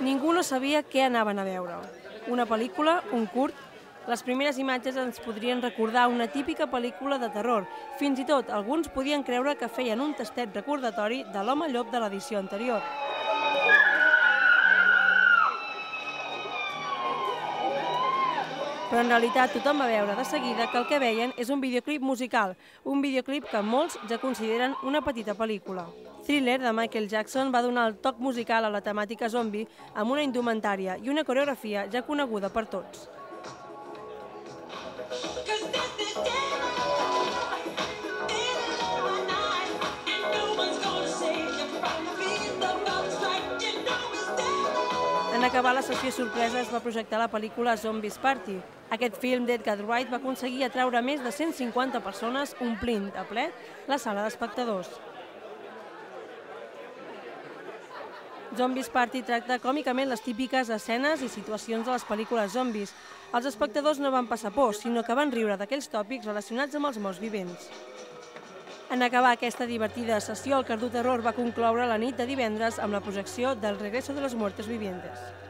Ningú no sabia què anaven a veure. Una pel·lícula, un curt, les primeres imatges ens podrien recordar una típica pel·lícula de terror. Fins i tot, alguns podien creure que feien un tastet recordatori de l'home llop de l'edició anterior. Però en realitat tothom va veure de seguida que el que veien és un videoclip musical, un videoclip que molts ja consideren una petita pel·lícula. Thriller de Michael Jackson va donar el toc musical a la temàtica zombi amb una indumentària i una coreografia ja coneguda per tots. En acabar la sessió sorpresa es va projectar la pel·lícula Zombies Party. Aquest film d'Edgar Wright va aconseguir atraure més de 150 persones omplint a ple la sala d'espectadors. Zombies Party tracta còmicament les típiques escenes i situacions de les pel·lícules zombis. Els espectadors no van passar por, sinó que van riure d'aquells tòpics relacionats amb els morts vivents. En acabar aquesta divertida sessió, el Cardú Terror va concloure la nit de divendres amb la projecció del Regreso de los Muertos Vivientes.